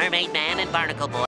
Mermaid Man and Barnacle Boy.